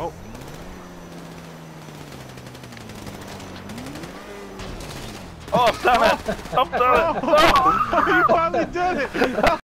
Oh. Oh, damn it! I've done it! Oh, you finally did it!